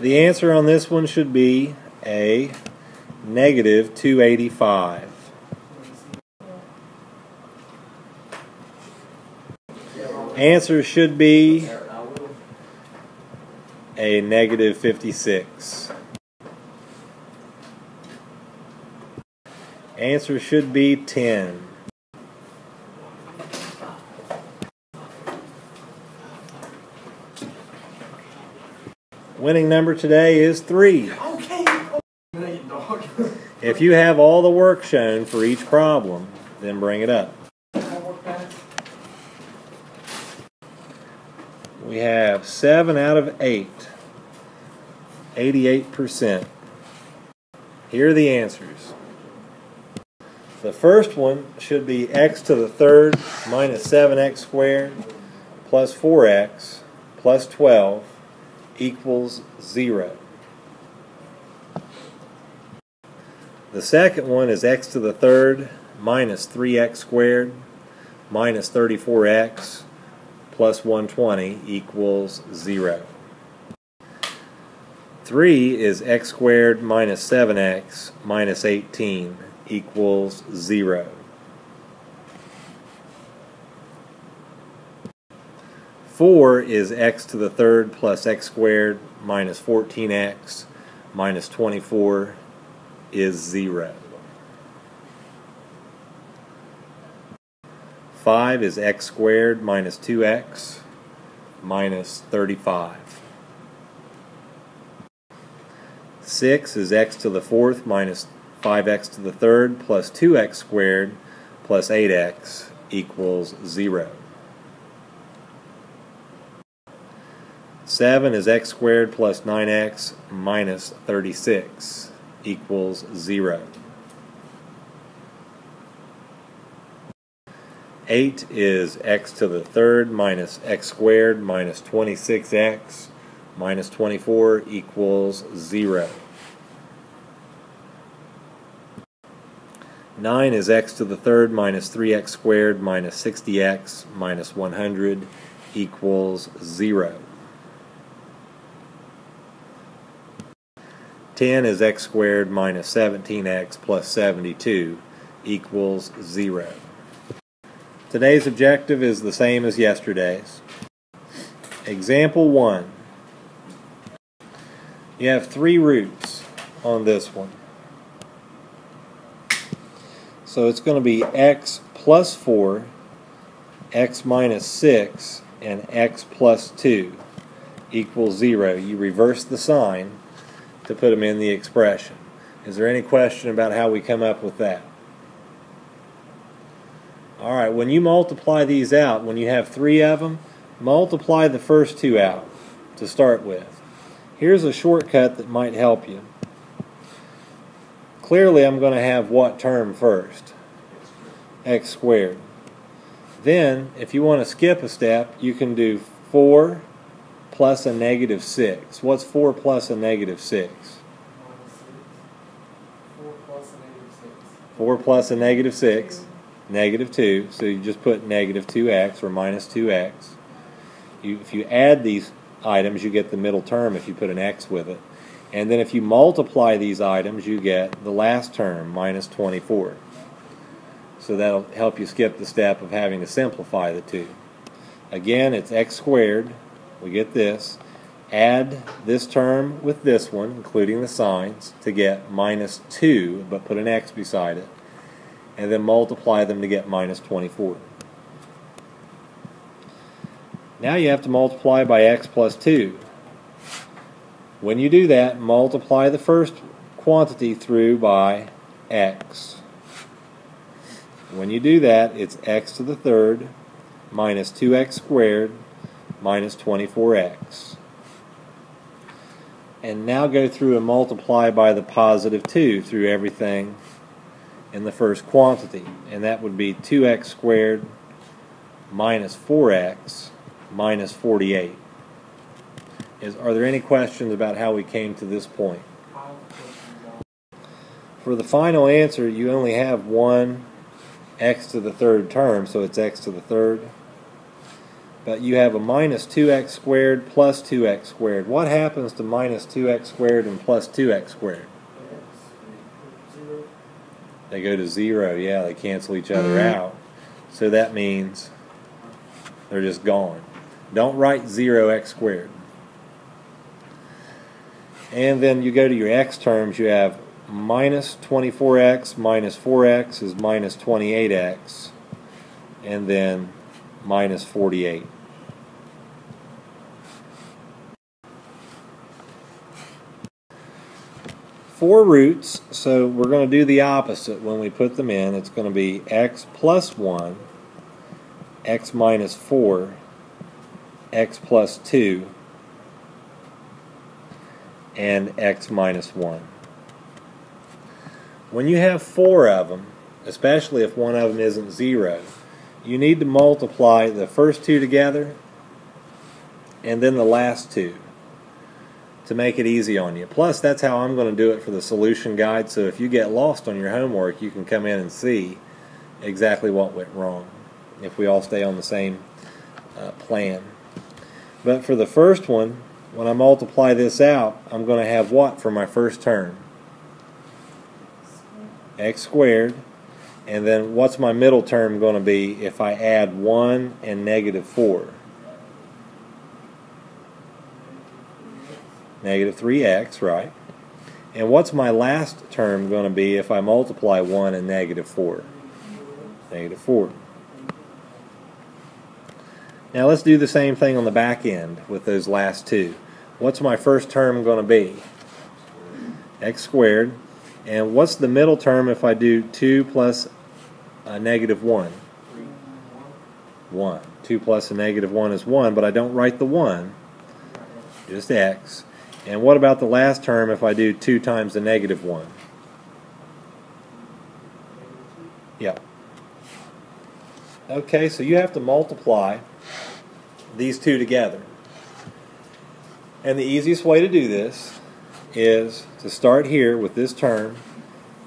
The answer on this one should be A, negative 285. Answer should be a negative 56. Answer should be 10. Winning number today is 3. Okay. If you have all the work shown for each problem, then bring it up. We have 7 out of 8. 88%. Here are the answers. The first one should be x to the third minus 7x squared plus 4x plus 12 equals 0. The second one is x to the third minus 3x squared minus 34x plus 120 equals 0. 3 is x squared minus 7x minus 18 equals 0. 4 is x to the third plus x squared minus 14x minus 24 is 0. 5 is x squared minus 2x minus 35. 6 is x to the fourth minus 5x to the third plus 2x squared plus 8x equals 0. 7 is x squared plus 9x minus 36 equals 0. 8 is x to the third minus x squared minus 26x minus 24 equals 0. 9 is x to the third minus 3x squared minus 60x minus 100 equals 0. 10 is x squared minus 17x plus 72 equals 0. Today's objective is the same as yesterday's. Example 1. You have three roots on this one. So it's going to be x plus 4, x minus 6, and x plus 2 equals 0. You reverse the sign to put them in the expression. Is there any question about how we come up with that? All right, when you multiply these out, when you have three of them, multiply the first two out to start with. Here's a shortcut that might help you. Clearly, I'm going to have what term first? x squared. Then, if you want to skip a step, you can do 4 plus a negative 6. What's 4 plus a negative 6? 4 plus a negative 6, negative 2. So you just put negative 2x or minus 2x. You, if you add these items, you get the middle term if you put an x with it. And then if you multiply these items, you get the last term, minus 24. So that'll help you skip the step of having to simplify the two. Again, it's x squared. We get this. Add this term with this one, including the signs, to get minus 2, but put an x beside it. And then multiply them to get minus 24. Now you have to multiply by x plus 2. When you do that, multiply the first quantity through by x. When you do that, it's x to the third minus 2x squared minus 24x. And now go through and multiply by the positive 2 through everything in the first quantity. And that would be 2x squared minus 4x minus 48. Is, are there any questions about how we came to this point? For the final answer, you only have one x to the third term, so it's x to the third. But you have a minus 2x squared plus 2x squared. What happens to minus 2x squared and plus 2x squared? They go to zero. Yeah, they cancel each other mm-hmm. out. So that means they're just gone. Don't write 0x squared. And then you go to your x terms, you have minus 24x minus 4x is minus 28x, and then minus 48. Four roots, so we're going to do the opposite when we put them in. It's going to be x plus 1, x minus 4, x plus 2, and x minus 1. When you have four of them, especially if one of them isn't zero, you need to multiply the first two together and then the last two to make it easy on you. Plus, that's how I'm going to do it for the solution guide, so if you get lost on your homework, you can come in and see exactly what went wrong if we all stay on the same uh, plan. But for the first one, when I multiply this out, I'm going to have what for my first term? x squared. And then what's my middle term going to be if I add 1 and negative 4? Negative 3x, right? And what's my last term going to be if I multiply 1 and negative 4? Negative 4. Now let's do the same thing on the back end with those last two. What's my first term going to be? x squared. And what's the middle term if I do 2 plus a negative 1? 1. 2 plus a negative 1 is 1, but I don't write the 1, just x. And what about the last term if I do 2 times the negative 1? Yeah. Okay, so you have to multiply these two together. And the easiest way to do this is to start here with this term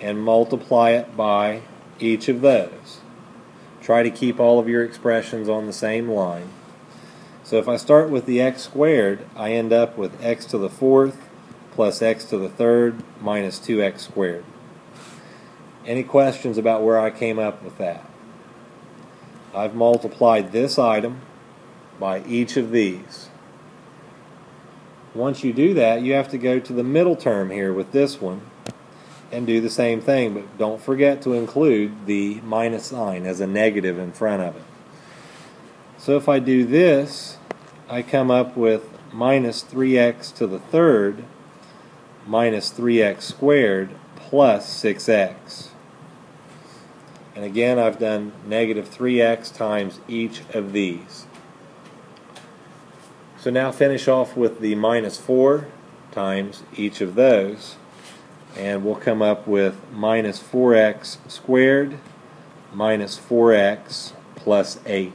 and multiply it by each of those. Try to keep all of your expressions on the same line. So if I start with the x squared, I end up with x to the fourth plus x to the third minus 2x squared. Any questions about where I came up with that? I've multiplied this item by each of these. Once you do that, you have to go to the middle term here with this one and do the same thing, but don't forget to include the minus sign as a negative in front of it. So if I do this, I come up with minus 3x to the third minus 3x squared plus 6x. And again, I've done negative 3x times each of these. So now finish off with the minus 4 times each of those. And we'll come up with minus 4x squared minus 4x plus 8.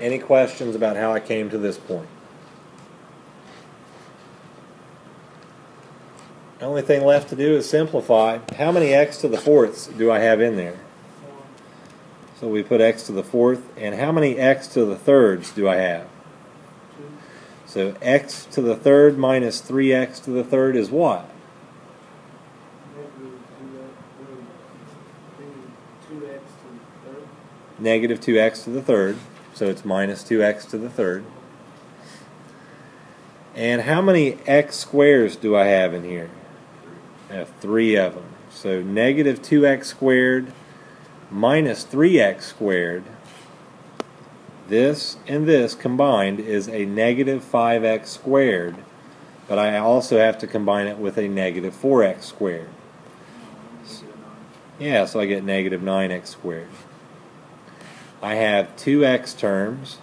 Any questions about how I came to this point? The only thing left to do is simplify. How many x to the fourths do I have in there? So we put x to the fourth. And how many x to the thirds do I have? So x to the third minus 3x to the third is what? Negative two x to the third. Negative 2x to the third. So it's minus 2x to the third. And how many x squares do I have in here? I have three of them. So negative 2x squared minus 3x squared. This and this combined is a negative 5x squared, but I also have to combine it with a negative 4x squared. Yeah, so I get negative 9x squared. I have two x terms.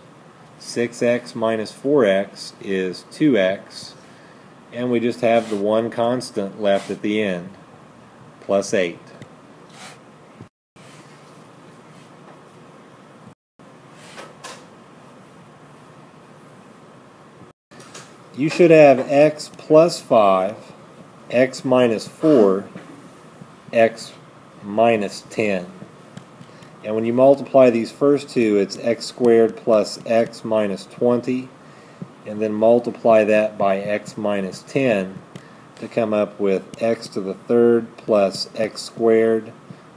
6x minus 4x is 2x. And we just have the one constant left at the end, plus 8. You should have x plus 5, x minus 4, x minus 10. And when you multiply these first two, it's x squared plus x minus 20. And then multiply that by x minus 10 to come up with x to the third plus x squared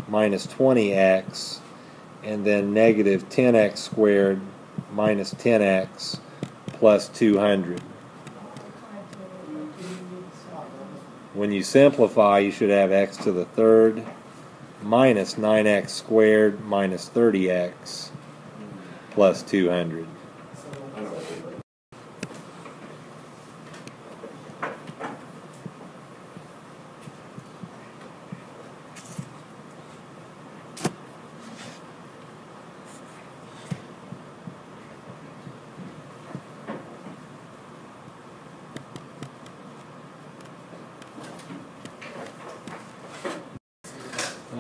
minus 20x. And then negative 10x squared minus 10x plus 200. When you simplify, you should have x to the third minus 9x squared minus 30x plus 200.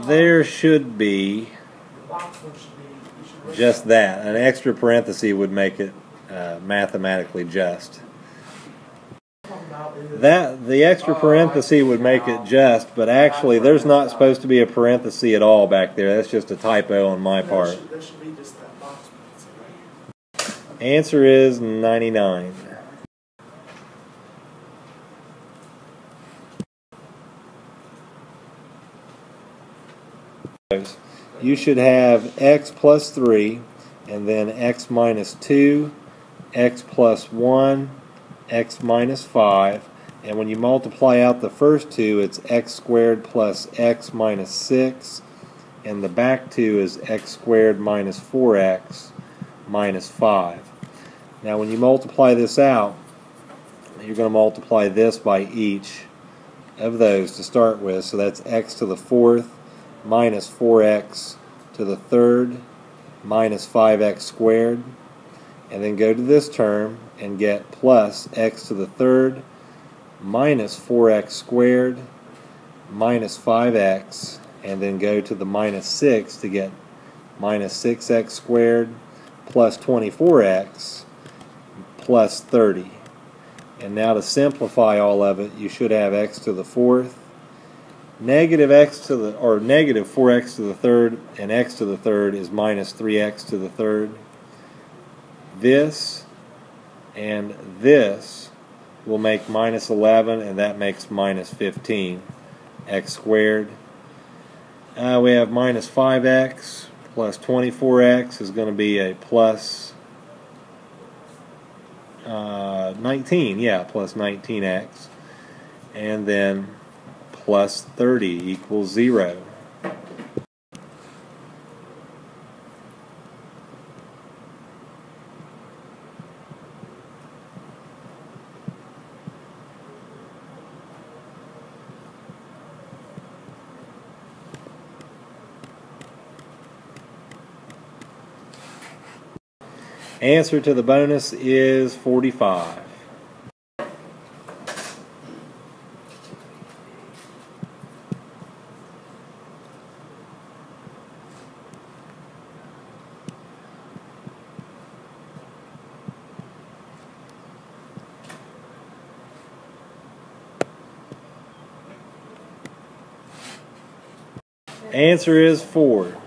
There should be The box one should be, you should. write just that. An extra parenthesis would make it uh, mathematically just. Talking about is- That the extra parenthesis would make it just, but actually there's not supposed to be a parenthesis at all back there. That's just a typo on my part. should- There should be just that box one, so right here. Answer is 99. You should have x plus 3, and then x minus 2, x plus 1, x minus 5. And when you multiply out the first two, it's x squared plus x minus 6. And the back two is x squared minus 4x minus 5. Now, when you multiply this out, you're going to multiply this by each of those to start with. So that's x to the fourth minus 4x to the third minus 5x squared. And then go to this term and get plus x to the third minus 4x squared minus 5x. And then go to the minus 6 to get minus 6x squared plus 24x plus 30. And now to simplify all of it, you should have x to the fourth, negative x to the, or negative 4x to the third, and x to the third is minus 3x to the third. This and this will make minus 11, and that makes minus 15, x squared. Uh, we have minus 5x plus 24x is going to be a plus uh, 19, yeah, plus 19x. And then plus 30 equals 0. Answer to the bonus is 45. Answer is 4.